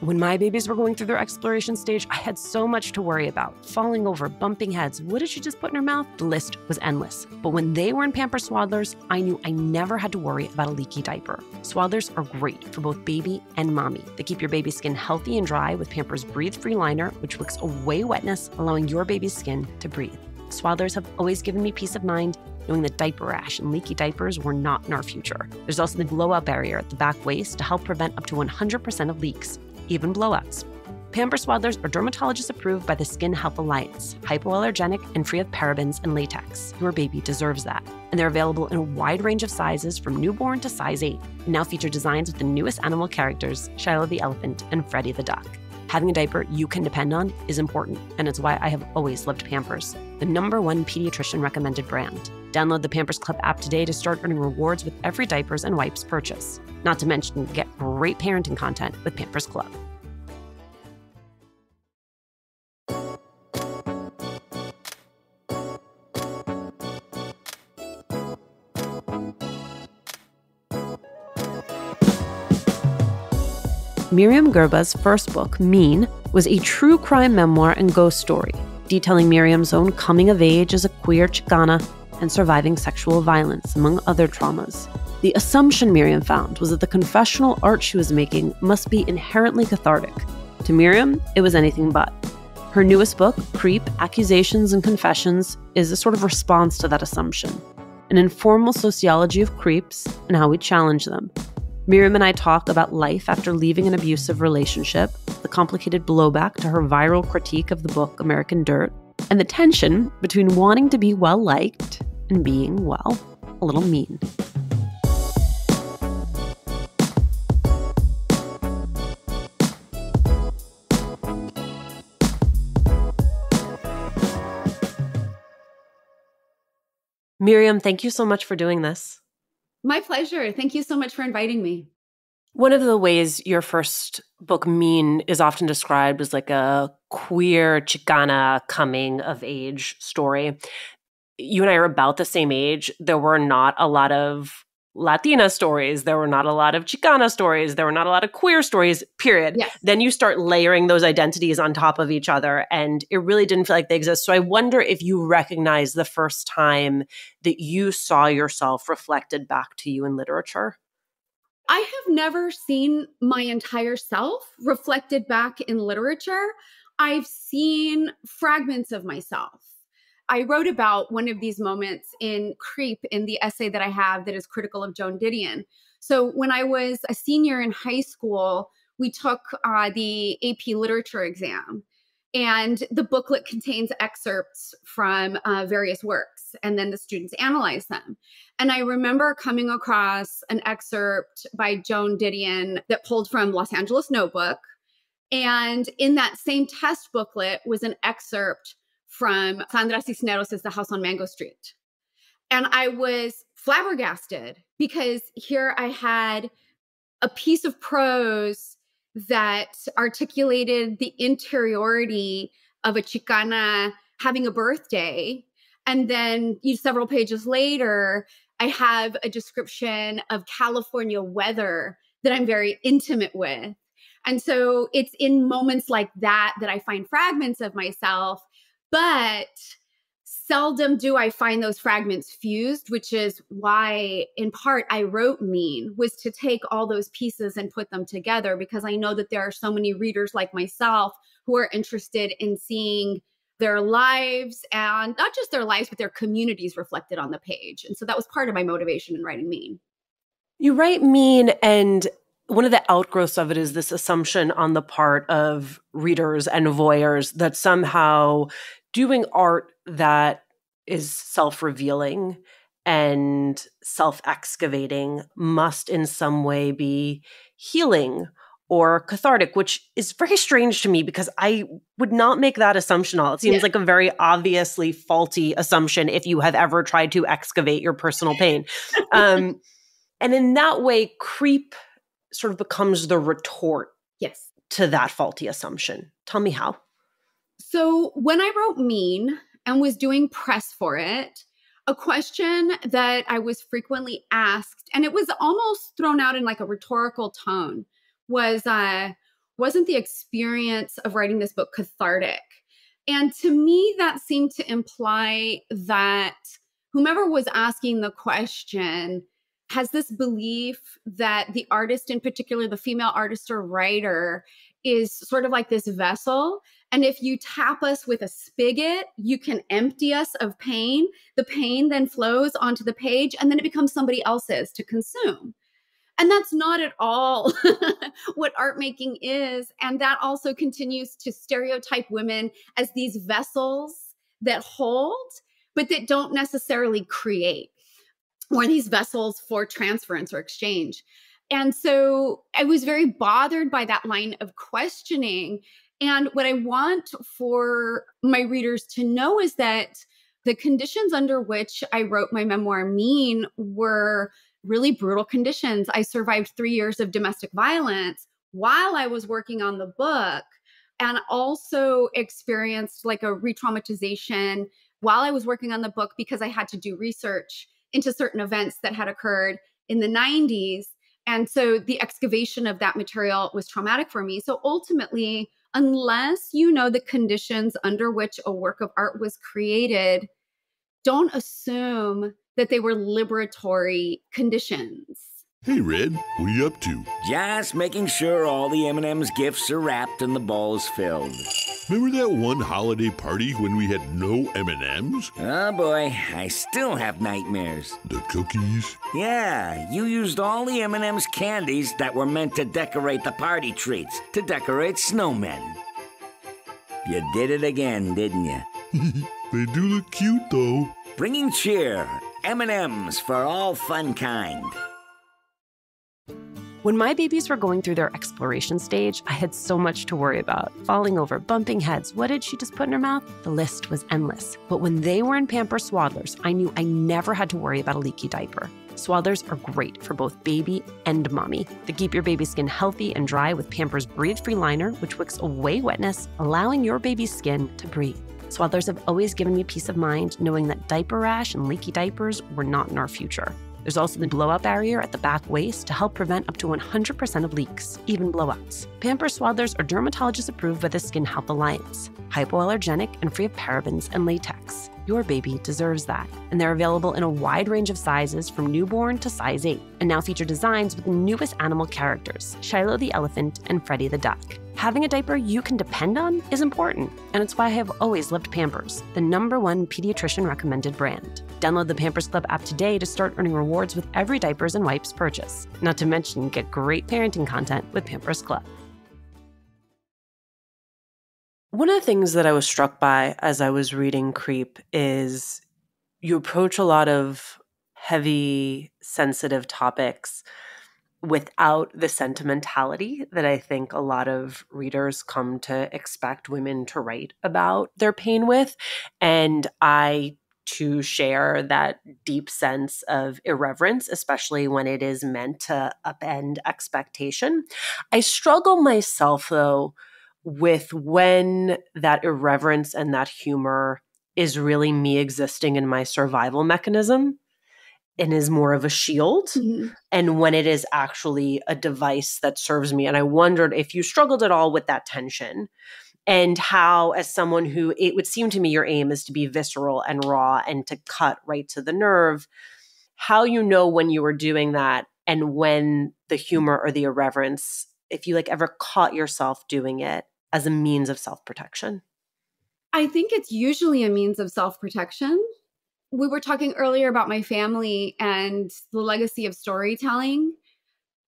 When my babies were going through their exploration stage, I had so much to worry about falling over, bumping heads. What did she just put in her mouth? The list was endless. But when they were in Pamper Swaddlers, I knew I never had to worry about a leaky diaper. Swaddlers are great for both baby and mommy. They keep your baby's skin healthy and dry with Pampers Breathe Free Liner, which wicks away wetness, allowing your baby's skin to breathe. Swaddlers have always given me peace of mind knowing that diaper rash and leaky diapers were not in our future. There's also the blowout barrier at the back waist to help prevent up to 100% of leaks even blowouts. Pamper Swaddlers are dermatologist approved by the Skin Health Alliance, hypoallergenic and free of parabens and latex. Your baby deserves that. And they're available in a wide range of sizes from newborn to size 8, and now feature designs with the newest animal characters, Shiloh the elephant and Freddie the duck. Having a diaper you can depend on is important, and it's why I have always loved Pampers, the number one pediatrician recommended brand. Download the Pampers Club app today to start earning rewards with every diapers and wipes purchase. Not to mention, get great parenting content with Pampers Club. Myriam Gurba's first book, Mean, was a true crime memoir and ghost story, detailing Myriam's own coming of age as a queer Chicana and surviving sexual violence, among other traumas. The assumption Myriam found was that the confessional art she was making must be inherently cathartic. To Myriam, it was anything but. Her newest book, Creep Accusations and Confessions, is a sort of response to that assumption an informal sociology of creeps and how we challenge them, Myriam and I talk about life after leaving an abusive relationship, the complicated blowback to her viral critique of the book American Dirt, and the tension between wanting to be well liked and being, well, a little mean. Myriam, thank you so much for doing this. My pleasure. Thank you so much for inviting me. One of the ways your first book, Mean, is often described as like a queer Chicana coming of age story. You and I are about the same age. There were not a lot of Latina stories. There were not a lot of Chicana stories. There were not a lot of queer stories, period. Yes. Then you start layering those identities on top of each other, and it really didn't feel like they exist. So I wonder if you recognize the first time that you saw yourself reflected back to you in literature. I have never seen my entire self reflected back in literature. I've seen fragments of myself I wrote about one of these moments in Creep in the essay that I have that is critical of Joan Didion. So when I was a senior in high school, we took uh, the AP literature exam. And the booklet contains excerpts from uh, various works, and then the students analyze them. And I remember coming across an excerpt by Joan Didion that pulled from Los Angeles Notebook. And in that same test booklet was an excerpt from Sandra Cisneros' The House on Mango Street. And I was flabbergasted because here I had a piece of prose that articulated the interiority of a Chicana having a birthday. And then you, several pages later, I have a description of California weather that I'm very intimate with. And so it's in moments like that that I find fragments of myself but seldom do I find those fragments fused, which is why, in part, I wrote Mean, was to take all those pieces and put them together because I know that there are so many readers like myself who are interested in seeing their lives and not just their lives, but their communities reflected on the page. And so that was part of my motivation in writing Mean. You write Mean, and one of the outgrowths of it is this assumption on the part of readers and voyeurs that somehow doing art that is self revealing and self excavating must in some way be healing or cathartic, which is very strange to me because I would not make that assumption all. It seems yeah. like a very obviously faulty assumption if you have ever tried to excavate your personal pain. um, and in that way, creep sort of becomes the retort yes. to that faulty assumption. Tell me how. So when I wrote Mean and was doing press for it, a question that I was frequently asked, and it was almost thrown out in like a rhetorical tone, was uh, wasn't the experience of writing this book cathartic? And to me, that seemed to imply that whomever was asking the question has this belief that the artist, in particular, the female artist or writer, is sort of like this vessel. And if you tap us with a spigot, you can empty us of pain. The pain then flows onto the page and then it becomes somebody else's to consume. And that's not at all what art making is. And that also continues to stereotype women as these vessels that hold, but that don't necessarily create, or these vessels for transference or exchange. And so I was very bothered by that line of questioning. And what I want for my readers to know is that the conditions under which I wrote my memoir mean were really brutal conditions. I survived three years of domestic violence while I was working on the book and also experienced like a re traumatization while I was working on the book because I had to do research into certain events that had occurred in the 90s and so the excavation of that material was traumatic for me. So ultimately, unless you know the conditions under which a work of art was created, don't assume that they were liberatory conditions. Hey, Red, what are you up to? Just making sure all the M&M's gifts are wrapped and the ball's filled. Remember that one holiday party when we had no M&Ms? Oh boy, I still have nightmares. The cookies? Yeah, you used all the M&M's candies that were meant to decorate the party treats, to decorate snowmen. You did it again, didn't you? they do look cute though. Bringing cheer, M&M's for all fun kind. When my babies were going through their exploration stage, I had so much to worry about falling over, bumping heads. What did she just put in her mouth? The list was endless. But when they were in Pamper Swaddlers, I knew I never had to worry about a leaky diaper. Swaddlers are great for both baby and mommy. They keep your baby's skin healthy and dry with Pampers Breathe Free Liner, which wicks away wetness, allowing your baby's skin to breathe. Swaddlers have always given me peace of mind knowing that diaper rash and leaky diapers were not in our future. There's also the blowout barrier at the back waist to help prevent up to 100% of leaks, even blowouts. Pampers Swaddlers are dermatologist approved by the Skin Health Alliance, hypoallergenic and free of parabens and latex. Your baby deserves that. And they're available in a wide range of sizes from newborn to size 8, and now feature designs with the newest animal characters Shiloh the elephant and Freddie the duck. Having a diaper you can depend on is important, and it's why I have always loved Pampers, the number one pediatrician recommended brand. Download the Pampers Club app today to start earning rewards with every diapers and wipes purchase. Not to mention, get great parenting content with Pampers Club. One of the things that I was struck by as I was reading Creep is you approach a lot of heavy, sensitive topics without the sentimentality that I think a lot of readers come to expect women to write about their pain with. And I to share that deep sense of irreverence, especially when it is meant to upend expectation. I struggle myself, though, with when that irreverence and that humor is really me existing in my survival mechanism and is more of a shield mm-hmm. and when it is actually a device that serves me and i wondered if you struggled at all with that tension and how as someone who it would seem to me your aim is to be visceral and raw and to cut right to the nerve how you know when you are doing that and when the humor or the irreverence if you like ever caught yourself doing it as a means of self protection? I think it's usually a means of self protection. We were talking earlier about my family and the legacy of storytelling.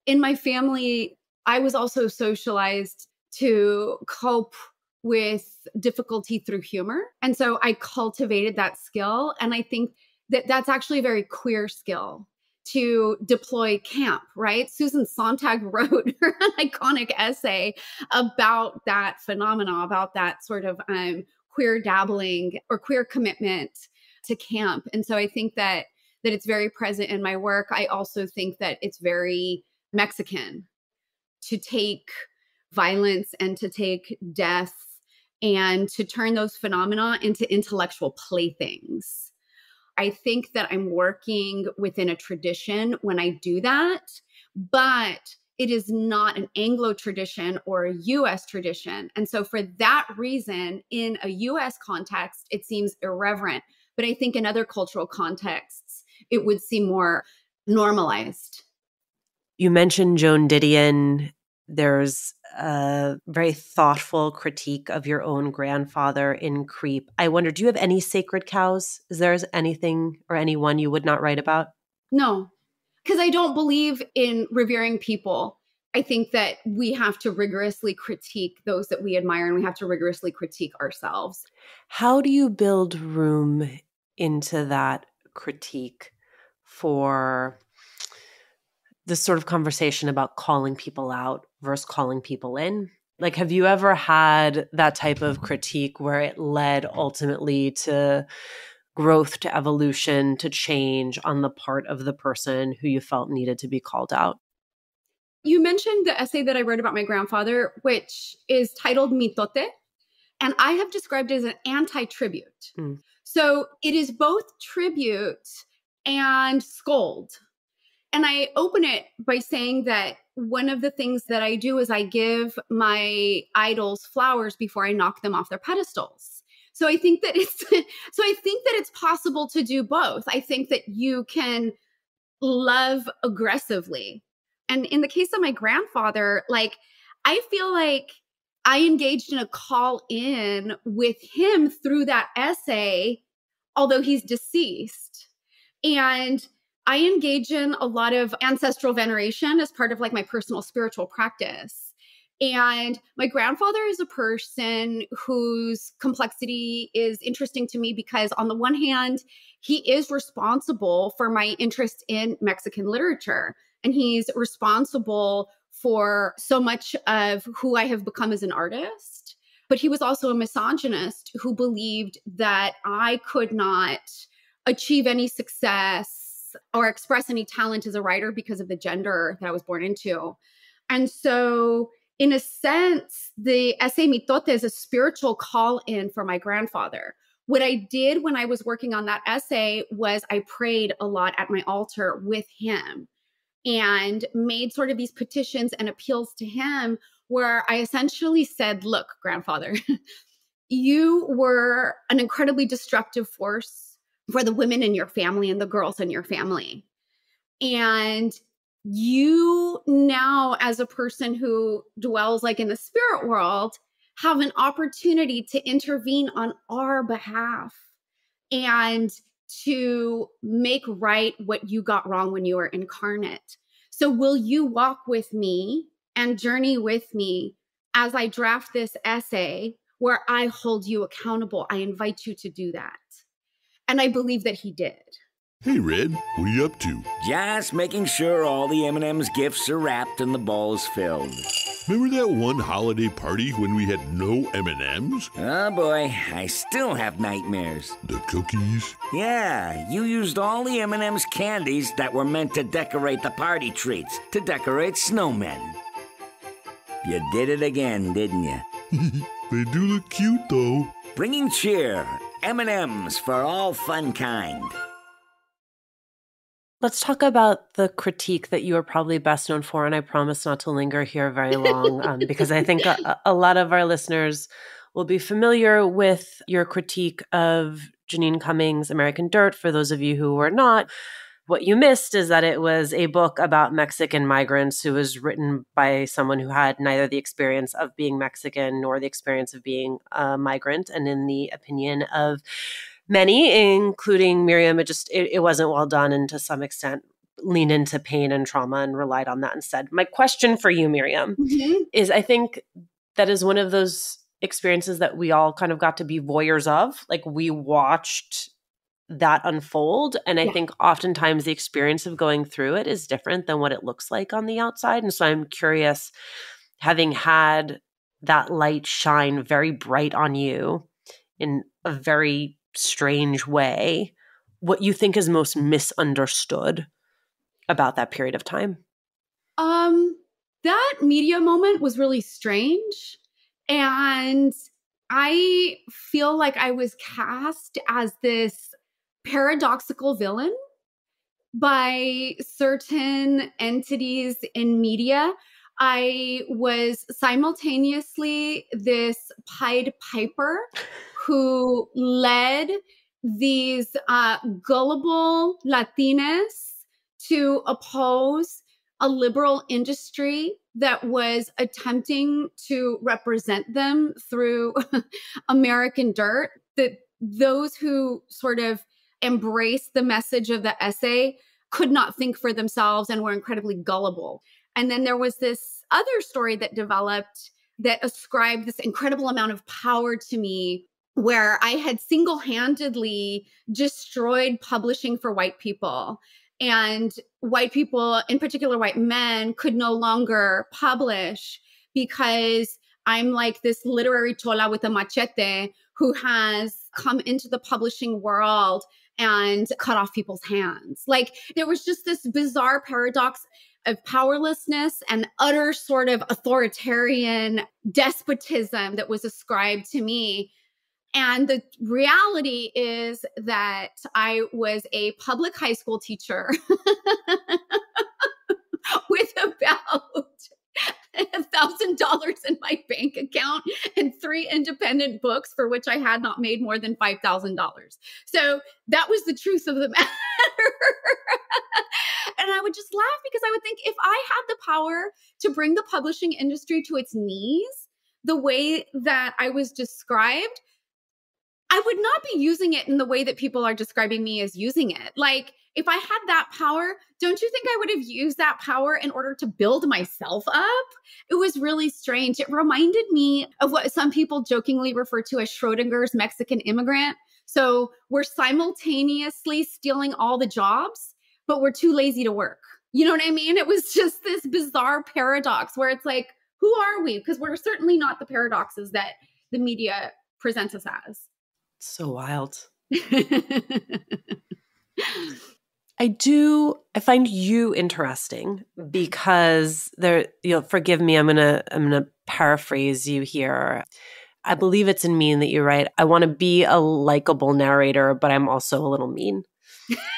In my family, I was also socialized to cope with difficulty through humor. And so I cultivated that skill. And I think that that's actually a very queer skill to deploy camp, right? Susan Sontag wrote an iconic essay about that phenomena, about that sort of um, queer dabbling or queer commitment to camp. And so I think that that it's very present in my work. I also think that it's very Mexican to take violence and to take death and to turn those phenomena into intellectual playthings I think that I'm working within a tradition when I do that, but it is not an Anglo tradition or a US tradition. And so, for that reason, in a US context, it seems irreverent. But I think in other cultural contexts, it would seem more normalized. You mentioned Joan Didion. There's a very thoughtful critique of your own grandfather in Creep. I wonder, do you have any sacred cows? Is there anything or anyone you would not write about? No, because I don't believe in revering people. I think that we have to rigorously critique those that we admire and we have to rigorously critique ourselves. How do you build room into that critique for this sort of conversation about calling people out versus calling people in? Like, have you ever had that type of critique where it led ultimately to growth, to evolution, to change on the part of the person who you felt needed to be called out? You mentioned the essay that I wrote about my grandfather, which is titled Mitote. And I have described it as an anti tribute. Mm. So it is both tribute and scold. And I open it by saying that one of the things that I do is I give my idols flowers before I knock them off their pedestals. So I think that it's so I think that it's possible to do both. I think that you can love aggressively. And in the case of my grandfather, like I feel like I engaged in a call in with him through that essay, although he's deceased. And I engage in a lot of ancestral veneration as part of like my personal spiritual practice. And my grandfather is a person whose complexity is interesting to me because, on the one hand, he is responsible for my interest in Mexican literature. And he's responsible for so much of who I have become as an artist. But he was also a misogynist who believed that I could not achieve any success or express any talent as a writer because of the gender that I was born into. And so, in a sense, the essay Mitote is a spiritual call in for my grandfather. What I did when I was working on that essay was I prayed a lot at my altar with him and made sort of these petitions and appeals to him where I essentially said, Look, grandfather, you were an incredibly destructive force for the women in your family and the girls in your family. And you now, as a person who dwells like in the spirit world, have an opportunity to intervene on our behalf and to make right what you got wrong when you were incarnate. So, will you walk with me and journey with me as I draft this essay where I hold you accountable? I invite you to do that. And I believe that he did. Hey, Red, what are you up to? Just making sure all the M&M's gifts are wrapped and the bowls filled. Remember that one holiday party when we had no M&Ms? Oh boy, I still have nightmares. The cookies? Yeah, you used all the M&M's candies that were meant to decorate the party treats, to decorate snowmen. You did it again, didn't you? they do look cute though. Bringing cheer, M&M's for all fun kind. Let's talk about the critique that you are probably best known for. And I promise not to linger here very long um, because I think a, a, lot of our listeners will be familiar with your critique of Jeanine Cummins' American Dirt. For those of you who were not, what you missed is that it was a book about Mexican migrants who was written by someone who had neither the experience of being Mexican nor the experience of being a migrant. And in the opinion of many, including Myriam, it just it, it wasn't well done, and to some extent leaned into pain and trauma and relied on that instead. My question for you, Myriam, mm-hmm. is I think that is one of those experiences that we all kind of got to be voyeurs of. Like we watched that unfold. And I yeah. think oftentimes the experience of going through it is different than what it looks like on the outside. And so I'm curious, having had that light shine very bright on you in a very strange way what you think is most misunderstood about that period of time? Um that media moment was really strange and I feel like I was cast as this paradoxical villain by certain entities in media. I was simultaneously this Pied Piper who led these uh, gullible Latinas to oppose a liberal industry that was attempting to represent them through American dirt. That those who sort of embraced the message of the essay could not think for themselves and were incredibly gullible. And then there was this other story that developed that ascribed this incredible amount of power to me where I had single handedly destroyed publishing for white people. And white people, in particular white men, could no longer publish because I'm like this literary chola with a machete who has come into the publishing world and cut off people's hands. Like there was just this bizarre paradox of powerlessness and utter sort of authoritarian despotism that was ascribed to me. And the reality is that I was a public high school teacher with about a thousand dollars in my bank account and three independent books for which I had not made more than five thousand dollars. So that was the truth of the matter. and I would just laugh because I would think if I had the power to bring the publishing industry to its knees the way that I was described, I would not be using it in the way that people are describing me as using it. Like, if I had that power, don't you think I would have used that power in order to build myself up? It was really strange. It reminded me of what some people jokingly refer to as Schrodinger's Mexican immigrant. So we're simultaneously stealing all the jobs, but we're too lazy to work. You know what I mean? It was just this bizarre paradox where it's like, who are we? Because we're certainly not the paradoxes that the media presents us as. So wild. I do I find you interesting because there you'll forgive me I'm going to I'm going to paraphrase you here. I believe it's in mean that you write I want to be a likable narrator but I'm also a little mean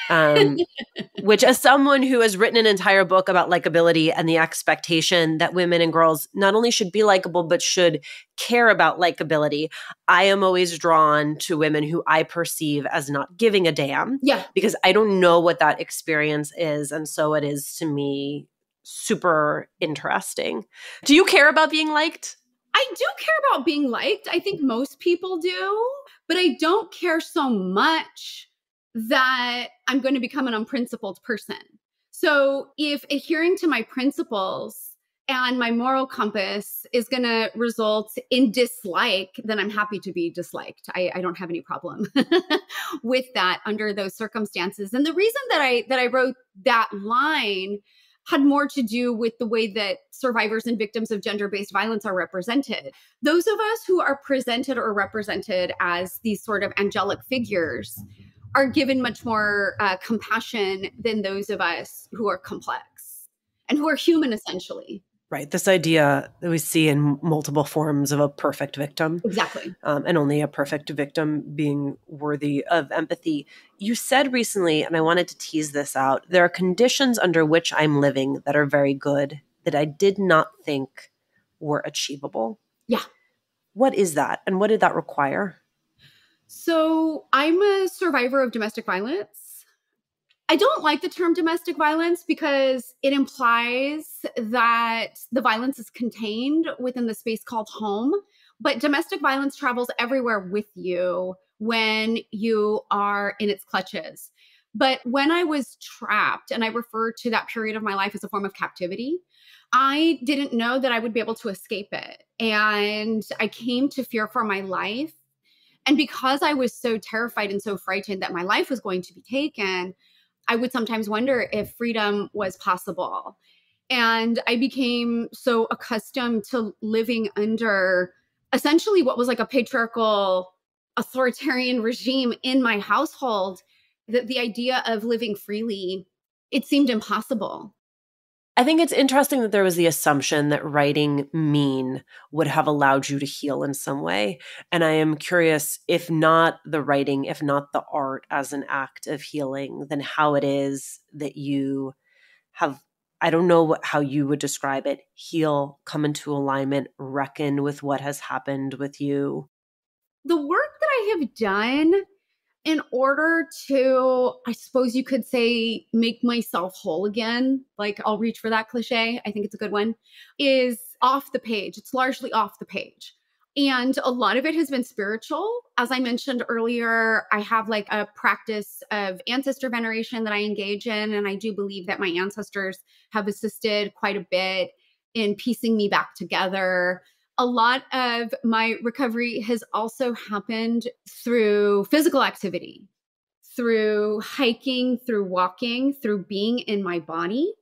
um, which as someone who has written an entire book about likability and the expectation that women and girls not only should be likable but should care about likability i am always drawn to women who i perceive as not giving a damn yeah. because i don't know what that experience is. And so it is to me super interesting. Do you care about being liked? I do care about being liked. I think most people do, but I don't care so much that I'm going to become an unprincipled person. So if adhering to my principles and my moral compass is going to result in dislike, then I'm happy to be disliked. I, I don't have any problem with that under those circumstances. And the reason that I that I wrote that line had more to do with the way that survivors and victims of gender based violence are represented. Those of us who are presented or represented as these sort of angelic figures are given much more uh, compassion than those of us who are complex and who are human essentially. Right. This idea that we see in multiple forms of a perfect victim. Exactly. Um, and only a perfect victim being worthy of empathy. You said recently, and I wanted to tease this out there are conditions under which I'm living that are very good that I did not think were achievable. Yeah. What is that? And what did that require? So I'm a survivor of domestic violence. I don't like the term domestic violence because it implies that the violence is contained within the space called home. But domestic violence travels everywhere with you when you are in its clutches. But when I was trapped, and I refer to that period of my life as a form of captivity, I didn't know that I would be able to escape it. And I came to fear for my life and because I was so terrified and so frightened that my life was going to be taken, I would sometimes wonder if freedom was possible. And I became so accustomed to living under essentially what was like a patriarchal authoritarian regime in my household that the idea of living freely it seemed impossible I think it's interesting that there was the assumption that writing mean would have allowed you to heal in some way. And I am curious if not the writing, if not the art as an act of healing, then how it is that you have, I don't know what, how you would describe it, heal, come into alignment, reckon with what has happened with you. The work that I have done in order to, I suppose you could say, make myself whole again, like I'll reach for that cliche, I think it's a good one, is off the page. It's largely off the page. And a lot of it has been spiritual. As I mentioned earlier, I have like a practice of ancestor veneration that I engage in. And I do believe that my ancestors have assisted quite a bit in piecing me back together a lot of my recovery has also happened through physical activity, through hiking, through walking, through being in my body.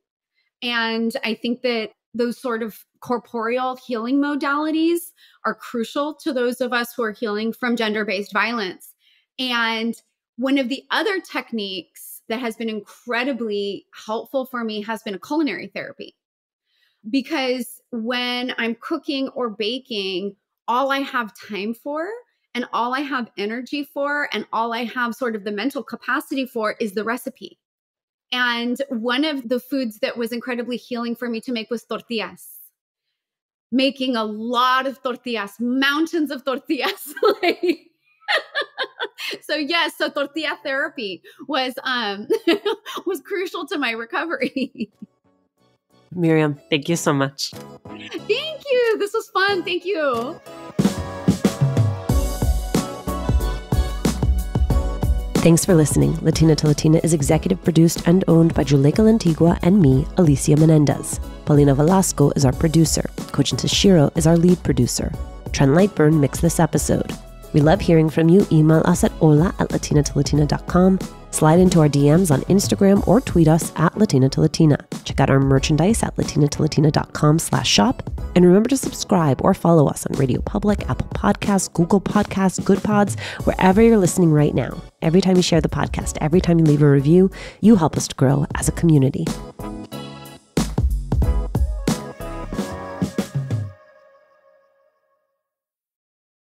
And I think that those sort of corporeal healing modalities are crucial to those of us who are healing from gender based violence. And one of the other techniques that has been incredibly helpful for me has been a culinary therapy because when I'm cooking or baking, all I have time for and all I have energy for and all I have sort of the mental capacity for is the recipe. And one of the foods that was incredibly healing for me to make was tortillas. Making a lot of tortillas, mountains of tortillas. so yes, so tortilla therapy was um was crucial to my recovery. Myriam, thank you so much. Thank you. This was fun. Thank you. Thanks for listening. Latina to Latina is executive produced and owned by Juleyka Lantigua and me, Alicia Menendez. Paulina Velasco is our producer. Kojin Tashiro is our lead producer. Trent Lightburn mixed this episode. We love hearing from you. Email us at hola at latinatolatina.com Slide into our DMs on Instagram or tweet us at Latina to Latina. Check out our merchandise at latinatolatina.com slash shop. And remember to subscribe or follow us on Radio Public, Apple Podcasts, Google Podcasts, Good Pods, wherever you're listening right now. Every time you share the podcast, every time you leave a review, you help us to grow as a community.